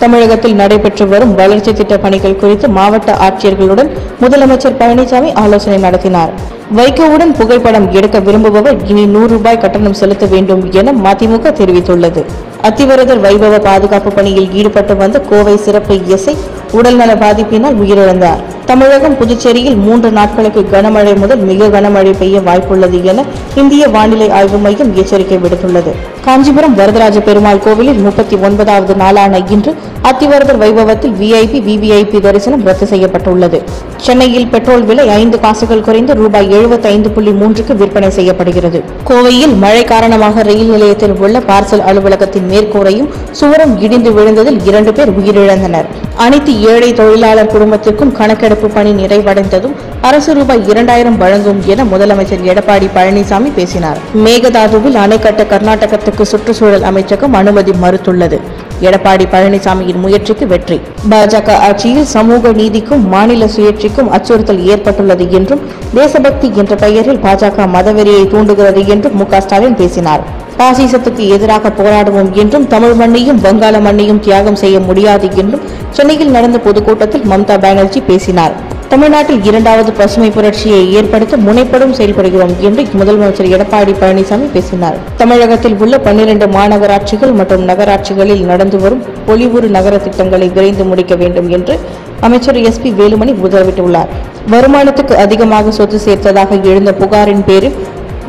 தமிழகத்தில் நடைபெற்று வரும் வளர்ச்சி திட்ட பணிகள் குறித்து மாவட்ட ஆட்சியர்களுடன் முதலமைச்சர் பழனிசாமி ஆலோசனை நடத்தினார். வைகோவுடன் புகைப்படம் எடுக்க விரும்புபவர் இனி நூறு ரூபாய் கட்டணம் செலுத்த வேண்டும் என மதிமுக தெரிவித்துள்ளது. அத்திவரதர் வைபவ பாதுகாப்பு பணியில் ஈடுபட்டு வந்த கோவை சிறப்பு எஸ்ஐ உடல்நல பாதிப்பினால் உயிரிழந்தார். தமிழகம் புதுச்சேரியில் மூன்று நாட்களுக்கு கனமழை முதல் மிக கனமழை பெய்ய வாய்ப்புள்ளது என இந்திய வானிலை ஆய்வு மையம் எச்சரிக்கை விடுத்துள்ளது. காஞ்சிபுரம் வரதராஜ பெருமாள் கோவிலில் முப்பத்தி ஒன்பதாவது நாளான இன்று அத்திவரதர் வைபவத்தில் விஐபி விவிஐபி தரிசனம் ரத்து செய்யப்பட்டுள்ளது. சென்னையில் பெட்ரோல் விலை ஐந்து காசுகள் குறைந்து ரூபாய் எழுபத்தைந்து புள்ளி மூன்றுக்கு விற்பனை செய்யப்படுகிறது. கோவையில் மழை காரணமாக ரயில் நிலையத்தில் உள்ள பார்சல் அலுவலகத்தின் மேற்கூரையும் சுவரம் இடிந்து விழுந்ததில் இரண்டு பேர் உயிரிழந்தனர். அனைத்து ஏழை தொழிலாளர் குடும்பத்திற்கும் கணக்கெடுப்பு பணி நிறைவடைந்ததும் அரசு ரூபாய் இரண்டாயிரம் வழங்கும் என முதலமைச்சர் எடப்பாடி பழனிசாமி பேசினார். மேகதாதுவில் அணை கட்ட கர்நாடகத்துக்கு சுற்றுச்சூழல் அமைச்சகம் அனுமதி மறுத்துள்ளது. எடப்பாடி பழனிசாமியின் முயற்சிக்கு வெற்றி. பாஜக ஆட்சியில் சமூக நீதிக்கும் மாநில சுயேட்சைக்கும் அச்சுறுத்தல் ஏற்பட்டுள்ளது என்றும் தேசபக்தி என்ற பெயரில் பாஜக மதவெறியை தூண்டுகிறது என்றும் மு ஸ்டாலின் பேசினார். பாசிசத்துக்கு எதிராக போராடுவோம் என்றும் தமிழ் மண்ணையும் வங்காள மண்ணையும் தியாகம் செய்ய முடியாது என்றும் சென்னையில் நடந்த பொதுக்கூட்டத்தில் மம்தா பானர்ஜி பேசினார். தமிழ்நாட்டில் இரண்டாவது பசுமை புரட்சியை ஏற்படுத்த முனைப்படும் செயல்படுகிறோம் என்று முதலமைச்சர் எடப்பாடி பழனிசாமி பேசினார். தமிழகத்தில் உள்ள பன்னிரண்டு மாநகராட்சிகள் மற்றும் நகராட்சிகளில் நடந்து வரும் பொலிவுறு நகர திட்டங்களை விரைந்து முடிக்க வேண்டும் என்று அமைச்சர் எஸ் பி வேலுமணி உத்தரவிட்டுள்ளார். வருமானத்துக்கு அதிகமாக சொத்து சேர்த்ததாக எழுந்த புகாரின் பேரில்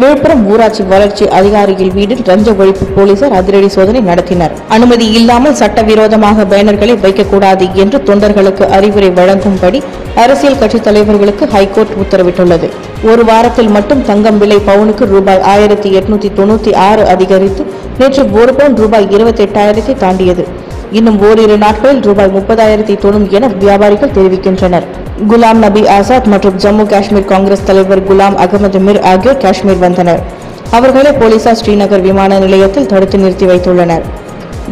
விழுப்புரம் ஊராட்சி வளர்ச்சி அதிகாரிகள் வீட்டில் லஞ்ச ஒழிப்பு போலீசார் அதிரடி சோதனை நடத்தினர். அனுமதி இல்லாமல் சட்டவிரோதமாக பேனர்களை வைக்கக்கூடாது என்று தொண்டர்களுக்கு அறிவுரை வழங்கும்படி அரசியல் கட்சித் தலைவர்களுக்கு ஹைகோர்ட் உத்தரவிட்டுள்ளது. ஒரு வாரத்தில் மட்டும் தங்கம் விலை பவுனுக்கு ரூபாய் ஆயிரத்தி எட்நூத்தி தொண்ணூத்தி ஆறு அதிகரித்து நேற்று ஒரு பவுன் ரூபாய் இருபத்தி எட்டாயிரத்தை தாண்டியது. இன்னும் ஓரிரு நாட்களில் ரூபாய் முப்பதாயிரத்தை தொடும் என வியாபாரிகள் தெரிவிக்கின்றனர். குலாம் நபி ஆசாத் மற்றும் ஜம்மு காஷ்மீர் காங்கிரஸ் தலைவர் குலாம் அகமது மிர் ஆகியோர் காஷ்மீர் வந்தனர். அவர்களை போலீசார் ஸ்ரீநகர் விமான நிலையத்தில் தடுத்து நிறுத்தி வைத்துள்ளனர்.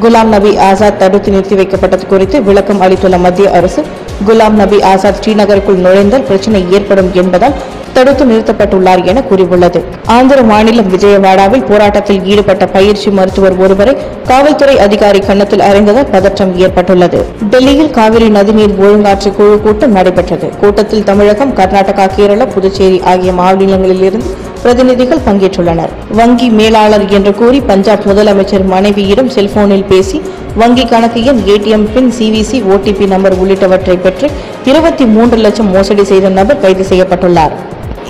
குலாம் நபி ஆசாத் தடுத்து நிறுத்தி வைக்கப்பட்டது குறித்து விளக்கம் அளித்துள்ள மத்திய அரசு குலாம் நபி ஆசாத் ஸ்ரீநகருக்குள் நுழைந்தால் பிரச்சனை ஏற்படும் என்பதால் தடுத்து நிறுத்தப்பட்டுள்ளார் என கூறியுள்ளது. ஆந்திர மாநிலம் விஜயவாடாவில் போராட்டத்தில் ஈடுபட்ட பயிற்சி மருத்துவர் ஒருவரை காவல்துறை அதிகாரி கன்னத்தில் அறைந்ததால் பதற்றம் ஏற்பட்டுள்ளது. டெல்லியில் காவிரி நதிநீர் ஒழுங்காற்று குழு கூட்டம் நடைபெற்றது. கூட்டத்தில் தமிழகம் கர்நாடகா கேரளா புதுச்சேரி ஆகிய மாநிலங்களிலிருந்து பிரதிநிதிகள் பங்கேற்றுள்ளனர். வங்கி மேலாளர் என்று கூறி பஞ்சாப் முதலமைச்சர் மனைவியிடம் செல்போனில் பேசி வங்கி கணக்கு எண் ATM PIN CVC OTP number உள்ளிட்டவற்றை பெற்று இருபத்தி மூன்று லட்சம் மோசடி செய்த நபர் கைது செய்யப்பட்டுள்ளார்.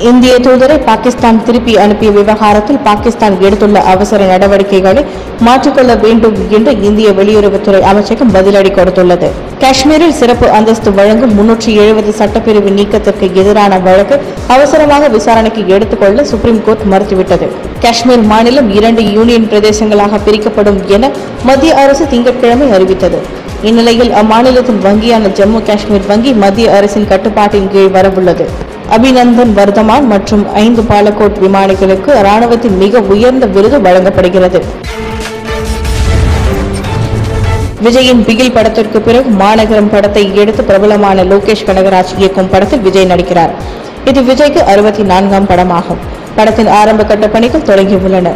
இந்திய தூதரை பாகிஸ்தான் திருப்பி அனுப்பிய விவகாரத்தில் பாகிஸ்தான் எடுத்துள்ள அவசர நடவடிக்கைகளை மாற்றிக்கொள்ள வேண்டும் என்று இந்திய வெளியுறவுத்துறை அமைச்சகம் பதிலடி கொடுத்துள்ளது. காஷ்மீரில் சிறப்பு அந்தஸ்து வழங்கும் முன்னூற்றி எழுபது சட்டப்பிரிவு நீக்கத்திற்கு எதிரான வழக்கு அவசரமாக விசாரணைக்கு எடுத்துக்கொள்ள சுப்ரீம் கோர்ட் மறுத்துவிட்டது. காஷ்மீர் மாநிலம் இரண்டு யூனியன் பிரதேசங்களாக பிரிக்கப்படும் என மத்திய அரசு திங்கட்கிழமை அறிவித்தது. இந்நிலையில் அம்மாநிலத்தின் வங்கியான ஜம்மு காஷ்மீர் வங்கி மத்திய அரசின் கட்டுப்பாட்டின் கீழ் வரவுள்ளது. அபிநந்தன் வர்தமான் மற்றும் ஐந்து பாலக்கோட் விமானிகளுக்கு ராணுவத்தின் மிக உயர்ந்த விருது வழங்கப்படுகிறது. விஜயின் பிகில் படத்திற்கு பிறகு மாநகரம் படத்தை எடுத்து பிரபலமான லோகேஷ் கனகராஜ் இயக்கும் படத்தில் விஜய் நடிக்கிறார். இது விஜய்க்கு அறுபத்தி நான்காம் படமாகும். படத்தின் ஆரம்ப கட்ட பணிகள் தொடங்கியுள்ளன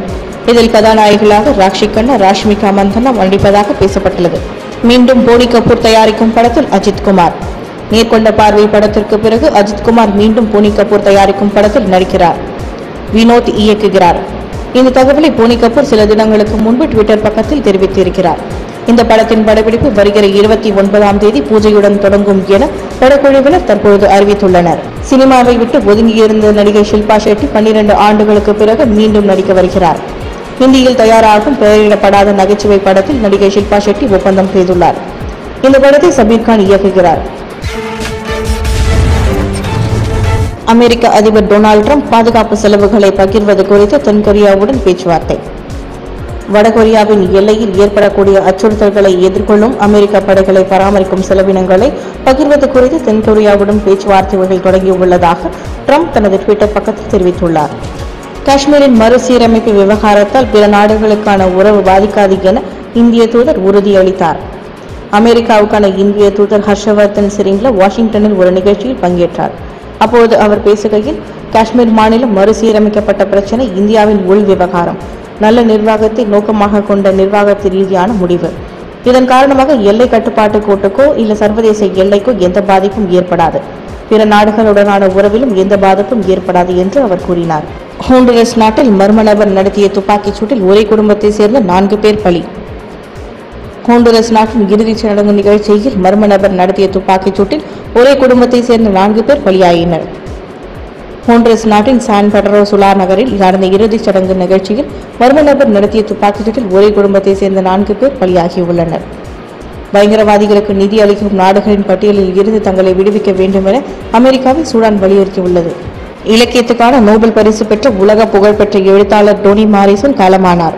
இதில் கதாநாயகிகளாக ராக்ஷி கண்ணா ராஷ்மிகா மந்தனா நடிப்பதாக பேசப்பட்டுள்ளது. மீண்டும் போனி கபூர் தயாரிக்கும் படத்தில் அஜித் குமார். நேர்கொண்ட பார்வை படத்திற்கு பிறகு அஜித்குமார் மீண்டும் போனி கபூர் தயாரிக்கும் படத்தில் நடிக்கிறார். வினோத் இயக்குகிறார். இந்த தகவலை போனி கபூர் சில தினங்களுக்கு முன்பு ட்விட்டர் பக்கத்தில் தெரிவித்திருக்கிறார். இந்த படத்தின் படப்பிடிப்பு வருகிற இருபத்தி ஒன்பதாம் தேதி பூஜையுடன் தொடங்கும் என படக்குழுவினர் தற்போது அறிவித்துள்ளனர். சினிமாவை விட்டு ஒதுங்கியிருந்த நடிகை ஷில்பா ஷெட்டி பன்னிரண்டு ஆண்டுகளுக்கு பிறகு மீண்டும் நடிக்க வருகிறார். ஹிந்தியில் தயாராகும் பெயரிடப்படாத நகைச்சுவை படத்தில் நடிகை ஷில்பா ஷெட்டி ஒப்பந்தம் செய்துள்ளார். இந்த படத்தை சபீர் கான் இயக்குகிறார். அமெரிக்க அதிபர் டொனால்டு ட்ரம்ப் பாதுகாப்பு செலவுகளை பகிர்வது குறித்து தென்கொரியாவுடன் பேச்சுவார்த்தை. வடகொரியாவின் எல்லையில் ஏற்படக்கூடிய அச்சுறுத்தல்களை எதிர்கொள்ளும் அமெரிக்க படைகளை பராமரிக்கும் செலவினங்களை பகிர்வது குறித்து தென்கொரியாவுடன் பேச்சுவார்த்தைகள் தொடங்கியுள்ளதாக ட்ரம்ப் தனது ட்விட்டர் பக்கத்தில் தெரிவித்துள்ளார். காஷ்மீரின் மறுசீரமைப்பு விவகாரத்தால் பிற நாடுகளுக்கான உறவு பாதிக்காது என இந்திய தூதர் உறுதியளித்தார். அமெரிக்காவுக்கான இந்திய தூதர் ஹர்ஷவர்தன் சிரிங்ல வாஷிங்டனில் ஒரு நிகழ்ச்சியில் பங்கேற்றார். அப்போது அவர் பேசுகையில் காஷ்மீர் மாநிலம் மறுசீரமைக்கப்பட்ட பிரச்சனை இந்தியாவின் உள் விவகாரம். நல்ல நிர்வாகத்தை நோக்கமாக கொண்ட நிர்வாகத்து ரீதியான முடிவு. இதன் காரணமாக எல்லை கட்டுப்பாட்டு கோட்டுக்கோ இல்லை சர்வதேச எல்லைக்கோ எந்த பாதிப்பும் ஏற்படாது. பிற நாடுகளுடனான உறவிலும் எந்த பாதிப்பும் ஏற்படாது என்று அவர் கூறினார். ஹோண்டுரஸ் நாட்டில் மர்ம நபர் நடத்திய துப்பாக்கிச் சூட்டில் ஒரே குடும்பத்தைச் சேர்ந்த நான்கு பேர் பலி. ஹோண்டுரஸ் நாட்டின் இறுதிச் சடங்கு நிகழ்ச்சியில் மர்ம நபர் நடத்திய துப்பாக்கிச் சூட்டில் ஒரே குடும்பத்தைச் சேர்ந்த நான்கு பேர் பலியாயினர். ஹோண்டரஸ் நாட்டின் சான் பெடரோ சுலா நகரில் நடந்த இறுதிச் சடங்கு நிகழ்ச்சியில் மர்ம நபர் நடத்திய துப்பாக்கிச்சூட்டில் ஒரே குடும்பத்தைச் சேர்ந்த நான்கு பேர் பலியாகியுள்ளனர். பயங்கரவாதிகளுக்கு நிதி அளிக்கும் நாடுகளின் பட்டியலில் இருந்து தங்களை விடுவிக்க வேண்டும் என அமெரிக்காவை சூடான் வலியுறுத்தியுள்ளது. இலக்கியத்துக்கான நோபல் பரிசு பெற்ற உலக புகழ்பெற்ற எழுத்தாளர் டோனி மாரிசன் காலமானார்.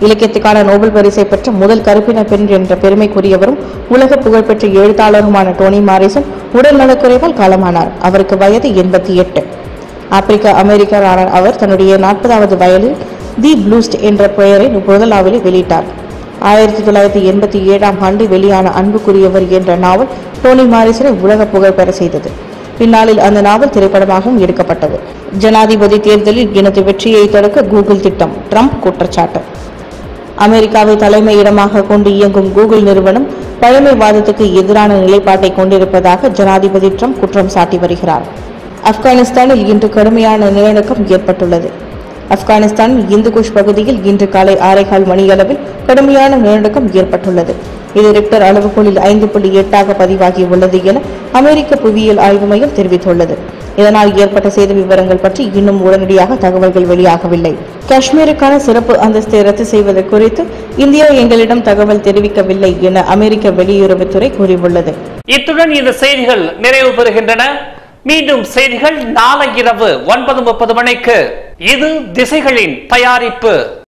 இலக்கியத்துக்கான நோபல் பரிசை பெற்ற முதல் கருப்பின பெண் என்ற பெருமைக்குரியவரும் உலக புகழ்பெற்ற எழுத்தாளருமான டோனி மாரிசன் உடல் நலக்குறைவால் காலமானார். அவருக்கு வயது எண்பத்தி எட்டு. ஆப்பிரிக்க அமெரிக்கரான அவர் தன்னுடைய நாற்பதாவது வயலில் தி ப்ளூஸ்ட் என்ற பெயரை முதலாவிலே வெளியிட்டார். ஆயிரத்தி தொள்ளாயிரத்தி எண்பத்தி ஏழாம் ஆண்டு வெளியான அன்புக்குரியவர் என்ற நாவல் டோனி மாரிசனை உலக புகழ் பெற செய்தது. பின்னாளில் அந்த நாவல் திரைப்படமாகவும் எடுக்கப்பட்டது. ஜனாதிபதி தேர்தலில் எனது வெற்றியை தடுக்க கூகுள் திட்டம் ட்ரம்ப் குற்றச்சாட்டு. அமெரிக்காவை தலைமையிடமாக கொண்டு இயங்கும் கூகுள் நிறுவனம் பழமைவாதத்துக்கு எதிரான நிலைப்பாட்டை கொண்டிருப்பதாக ஜனாதிபதி ட்ரம்ப் குற்றம் சாட்டி வருகிறார். ஆப்கானிஸ்தானில் இன்று கடுமையான நிலநடுக்கம் ஏற்பட்டுள்ளது. ஆப்கானிஸ்தானின் இந்து குஷ் பகுதியில் இன்று காலை ஆறேகால் மணியளவில் கடுமையான நிலநடுக்கம் ஏற்பட்டுள்ளது. இது ரிக்டர் அளவுகோலில் ஐந்து புள்ளி எட்டாக பதிவாகியுள்ளது என அமெரிக்க புவியியல் ஆய்வு மையம் தெரிவித்துள்ளது. இதனால் ஏற்பட்ட சேத விவரங்கள் பற்றி இன்னும் உடனடியாக தகவல்கள் வெளியாகவில்லை. காஷ்மீருக்கான சிறப்பு அந்தஸ்தை ரத்து செய்வது குறித்து இந்தியா எங்களிடம் தகவல் தெரிவிக்கவில்லை என அமெரிக்க வெளியுறவுத்துறை கூறியுள்ளது. இத்துடன் இந்த செய்திகள் நிறைவு பெறுகின்றன. மீண்டும் செய்திகள் நாளை இரவு ஒன்பது முப்பது மணிக்கு. இது திசைகளின் தயாரிப்பு.